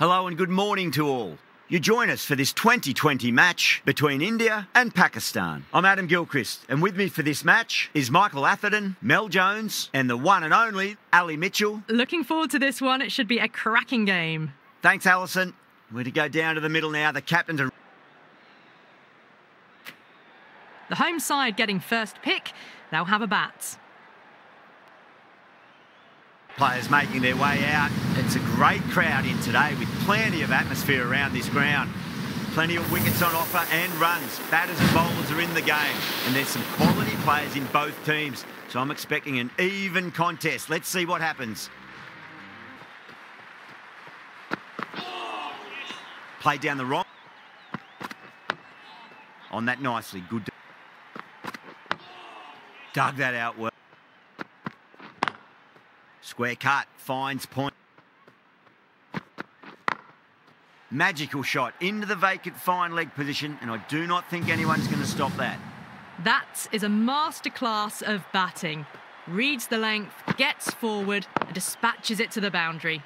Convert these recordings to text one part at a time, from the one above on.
Hello and good morning to all. You join us for this 2020 match between India and Pakistan. I'm Adam Gilchrist, and with me for this match is Michael Atherton, Mel Jones, and the one and only Ali Mitchell. Looking forward to this one. It should be a cracking game. Thanks, Alison. We're to go down to the middle now. The captains are. The home side getting first pick. They'll have a bat. Players making their way out. It's a great crowd in today with plenty of atmosphere around this ground. Plenty of wickets on offer and runs. Batters and bowlers are in the game. And there's some quality players in both teams. So I'm expecting an even contest. Let's see what happens. Play down the wrong. On that nicely. Good. Dug that out well. Square cut, finds point. Magical shot into the vacant fine leg position, and I do not think anyone's going to stop that. That is a masterclass of batting. Reads the length, gets forward, and dispatches it to the boundary.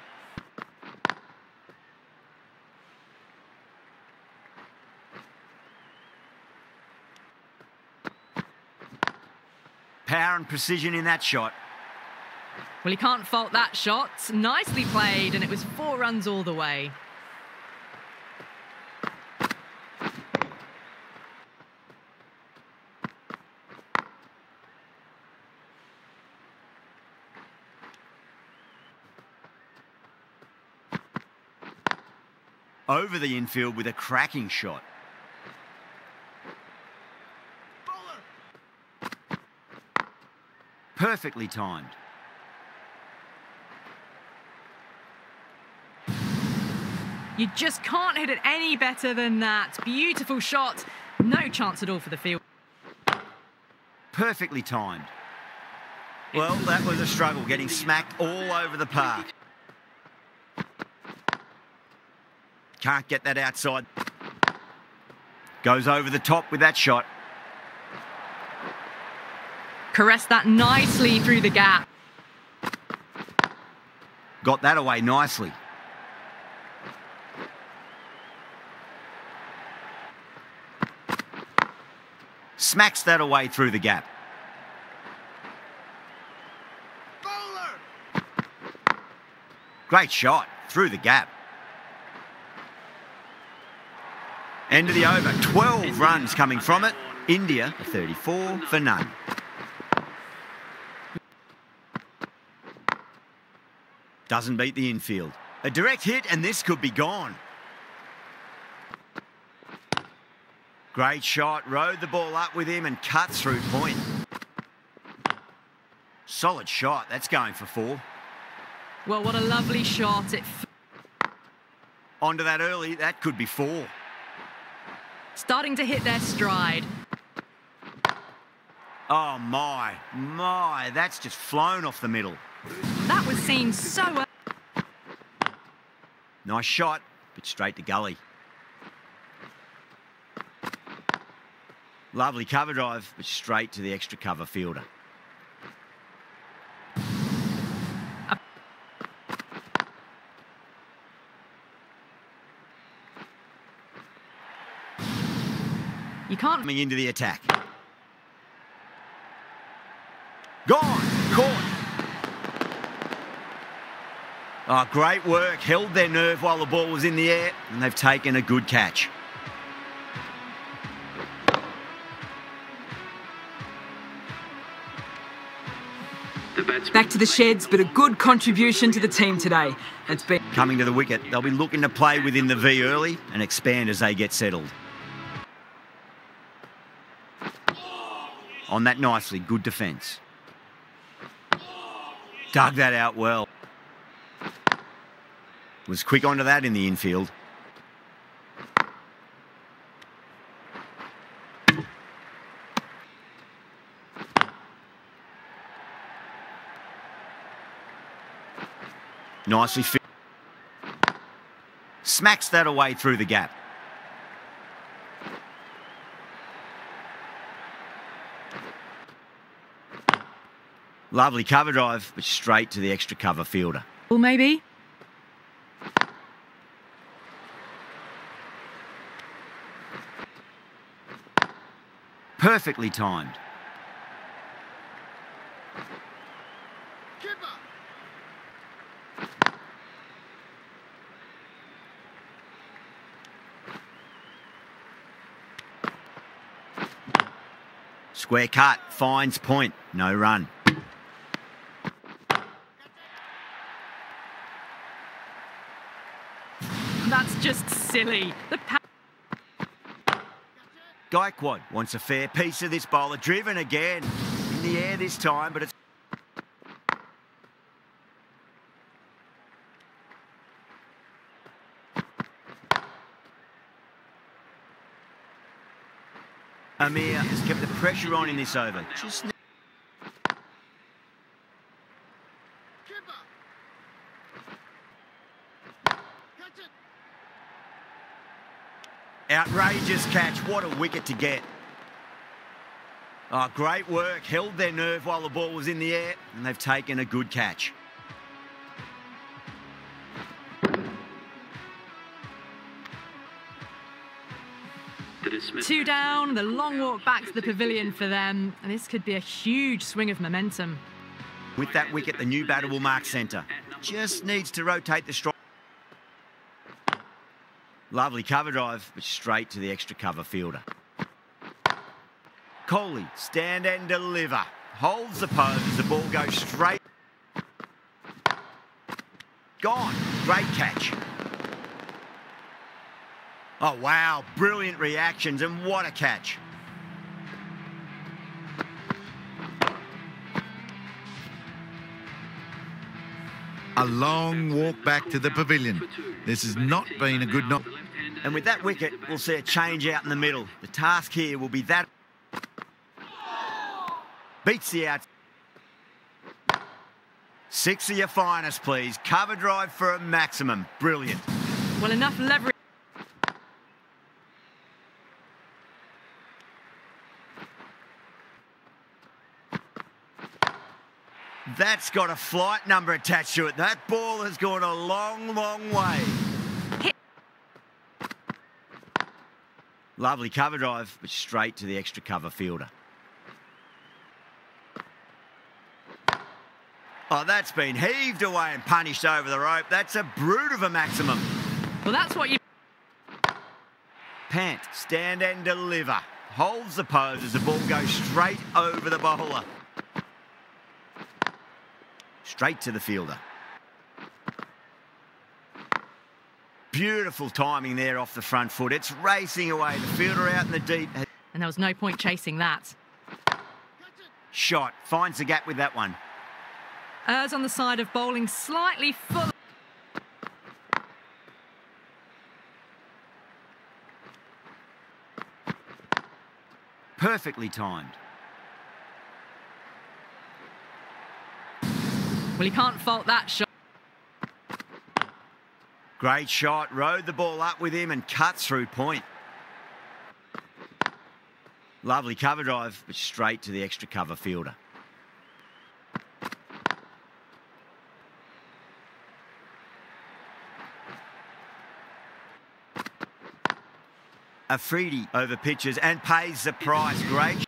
Power and precision in that shot. Well, he can't fault that shot. Nicely played, and it was four runs all the way. Over the infield with a cracking shot. Perfectly timed. You just can't hit it any better than that. Beautiful shot. No chance at all for the field. Perfectly timed. Well, that was a struggle, getting smacked all over the park. Can't get that outside. Goes over the top with that shot. Caressed that nicely through the gap. Got that away nicely. Smacks that away through the gap. Great shot through the gap. End of the over. 12 runs coming from it. India, 34 for none. Doesn't beat the infield. A direct hit, and this could be gone. Great shot. Rode the ball up with him and cut through point. Solid shot. That's going for four. Well, what a lovely shot. It Onto that early. That could be four. starting to hit their stride. Oh, my. My. That's just flown off the middle. That was seen so Nice shot, but straight to gully. Lovely cover drive, but straight to the extra cover fielder. You can't Coming into the attack. Gone. Caught. Oh, great work. Held their nerve while the ball was in the air, and they've taken a good catch. Back to the sheds, but a good contribution to the team today. It's been Coming to the wicket, they'll be looking to play within the V early and expand as they get settled. On that nicely, good defence. Dug that out well. Was quick onto that in the infield. Nicely fit. Smacks that away through the gap. Lovely cover drive, but straight to the extra cover fielder. Well, maybe. Perfectly timed. Square cut, finds point, no run. That's just silly. The Gaikwad wants a fair piece of this bowler. Driven again. In the air this time, but it's... Amir has kept the pressure on in this over. Just Outrageous catch. What a wicket to get. Oh, great work. Held their nerve while the ball was in the air, and they've taken a good catch. Two down, the long walk back to the pavilion for them, and this could be a huge swing of momentum. With that wicket, the new batter will mark centre. Just needs to rotate the strike. Lovely cover drive, but straight to the extra cover fielder. Kohli, stand and deliver. Holds the pose, as the ball goes straight. Gone. Great catch. Oh, wow. Brilliant reactions, and what a catch. A long walk back to the pavilion. This has not been a good night. And with that wicket, we'll see a change out in the middle. The task here will be that. Beats the out. Six of your finest, please. Cover drive for a maximum. Brilliant. Well, enough leverage. That's got a flight number attached to it. That ball has gone a long, long way. Lovely cover drive, but straight to the extra cover fielder. Oh, that's been heaved away and punished over the rope. That's a brute of a maximum. Well, that's what you... Pant, stand and deliver. Holds the pose as the ball goes straight over the bowler. Straight to the fielder. Beautiful timing there off the front foot. It's racing away. The fielder out in the deep. And there was no point chasing that. Shot. Finds the gap with that one. Ers on the side of bowling slightly full. Perfectly timed. Well, he can't fault that shot. Great shot, rode the ball up with him and cut through point. Lovely cover drive, but straight to the extra cover fielder. Afridi over pitches and pays the price. Great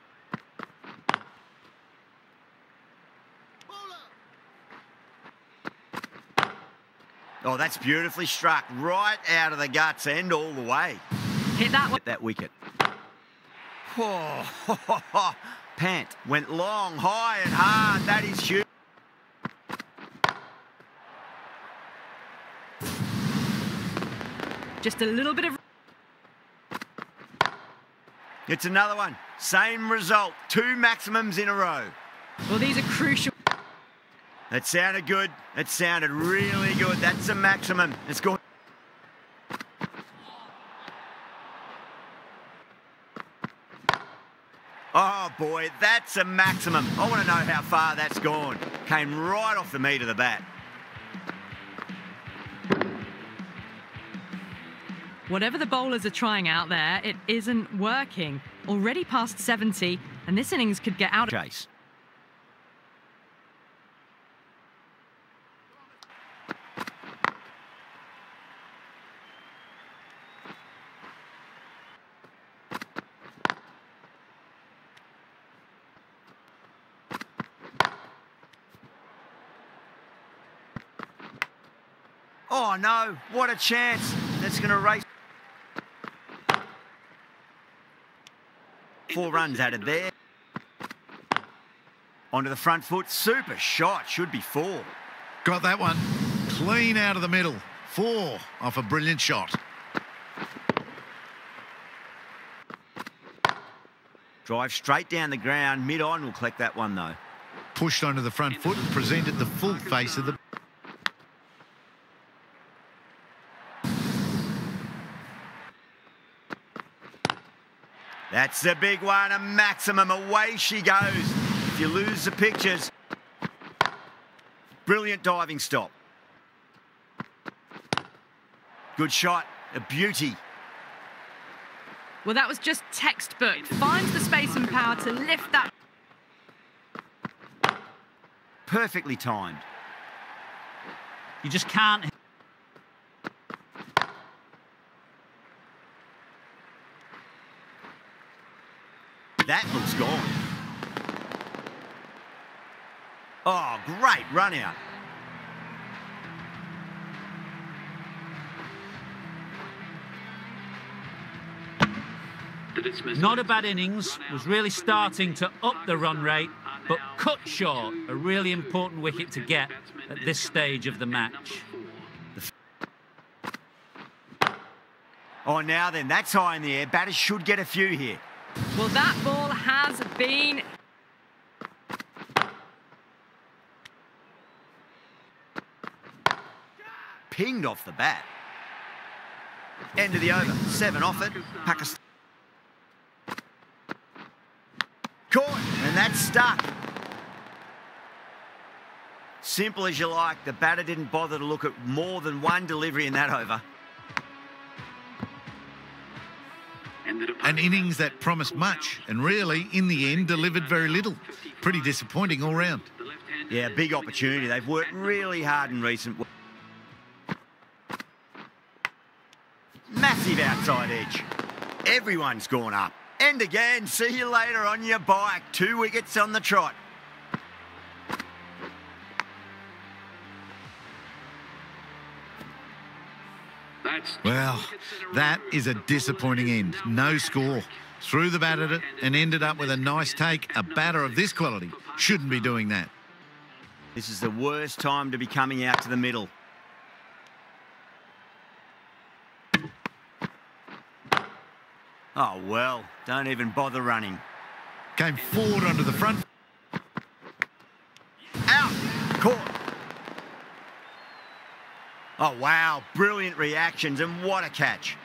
Oh, that's beautifully struck. Right out of the guts and all the way. Hit that one. That wicket. Oh, Pant went long, high and hard. That is huge. Just a little bit of... It's another one. Same result. Two maximums in a row. Well, these are crucial. That sounded good. That sounded really good. That's a maximum. It's good. Oh boy, that's a maximum. I want to know how far that's gone. Came right off the meat of the bat. Whatever the bowlers are trying out there, it isn't working. Already past 70, and this innings could get out of... Chase. Oh no, what a chance. That's going to race. Four runs added there. Onto the front foot. Super shot. Should be four. Got that one. Clean out of the middle. Four off a brilliant shot. Drive straight down the ground. Mid on will collect that one though. Pushed onto the front foot and presented the full face of the... That's the big one. A maximum. Away she goes. If you lose the pictures. Brilliant diving stop. Good shot. A beauty. Well, that was just textbook. Finds the space and power to lift that. Perfectly timed. You just can't. That looks gone. Oh, great run out. Not a bad innings, was really starting to up the run rate, but cut short. A really important wicket to get at this stage of the match. Oh, now then, that's high in the air. Batters should get a few here. Well, that ball has been Pinged off the bat. End of the over. Seven off it. Pakistan. Caught, and that's stuck. Simple as you like. The batter didn't bother to look at more than one delivery in that over. An innings that promised much and really, in the end, delivered very little. Pretty disappointing all round. Yeah, big opportunity. They've worked really hard in recent. Massive outside edge. Everyone's gone up. And again, see you later on your bike. Two wickets on the trot. Well, that is a disappointing end. No score. Threw the bat at it and ended up with a nice take. A batter of this quality shouldn't be doing that. This is the worst time to be coming out to the middle. Oh, well, don't even bother running. Came forward onto the front. Out! Caught! Oh, wow, brilliant reactions and what a catch.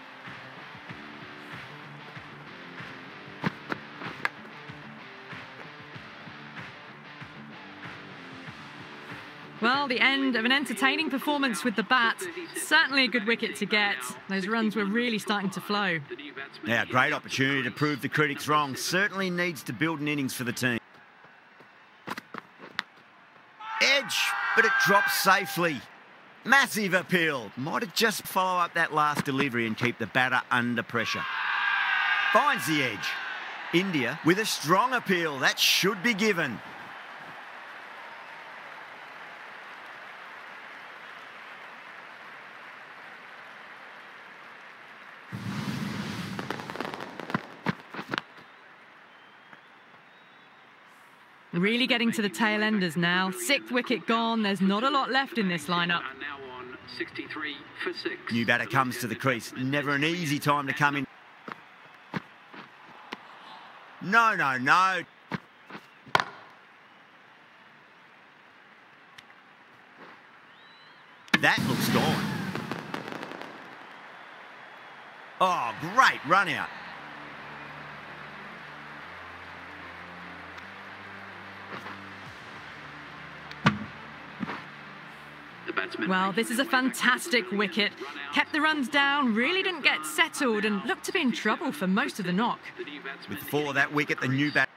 Well, the end of an entertaining performance with the bat. Certainly a good wicket to get. Those runs were really starting to flow. Now, great opportunity to prove the critics wrong. Certainly needs to build an innings for the team. Edge, but it drops safely. Massive appeal. Might have just follow up that last delivery and keep the batter under pressure. Finds the edge. India with a strong appeal. That should be given. Really getting to the tail enders now. Sixth wicket gone. There's not a lot left in this lineup. New batter comes to the crease. Never an easy time to come in. No, no, no. That looks gone. Oh, great run out. Well, this is a fantastic wicket. Kept the runs down, really didn't get settled, and looked to be in trouble for most of the knock. With the fall of that wicket, the new bat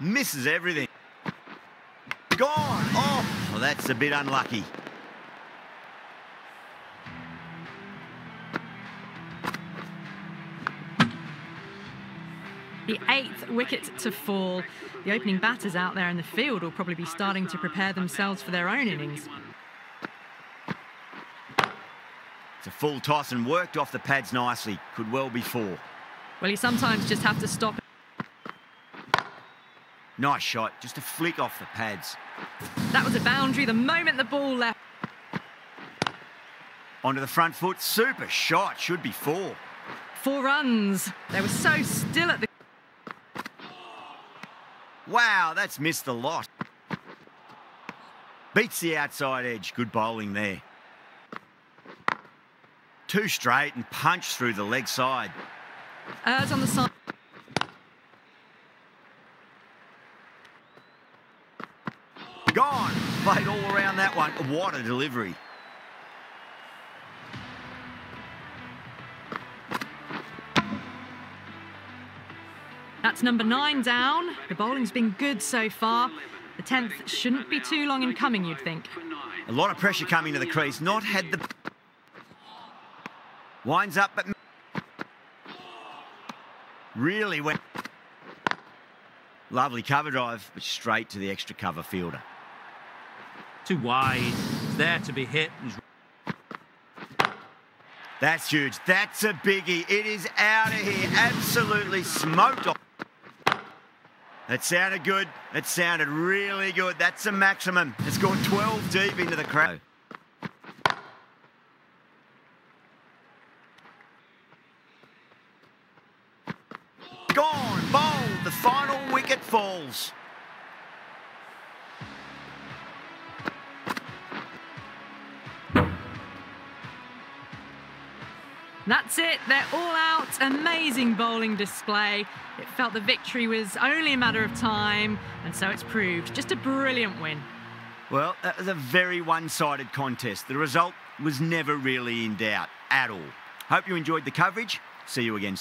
misses everything. Gone. Oh, well, that's a bit unlucky. The eighth wicket to fall. The opening batters out there in the field will probably be starting to prepare themselves for their own innings. It's a full toss and worked off the pads nicely. Could well be four. Well, you sometimes just have to stop. Nice shot, just a flick off the pads. That was a boundary the moment the ball left. Onto the front foot, super shot, should be four. Four runs. They were so still at the. Wow, that's missed the lot. Beats the outside edge, good bowling there. Two straight and punch through the leg side. Errs on the side. Gone. Played all around that one. What a delivery. That's number nine down. The bowling's been good so far. The 10th shouldn't be too long in coming, you'd think. A lot of pressure coming to the crease. Not had the... Winds up, but... Really went... Lovely cover drive, but straight to the extra cover fielder. Too wide. It's there to be hit. That's huge. That's a biggie. It is out of here. Absolutely smoked off. That sounded good. It sounded really good. That's a maximum. It's gone 12 deep into the crowd. Gone, bowled. The final wicket falls. That's it, they're all out. Amazing bowling display. It felt the victory was only a matter of time, and so it's proved. Just a brilliant win. Well, that was a very one-sided contest. The result was never really in doubt at all. Hope you enjoyed the coverage. See you again soon.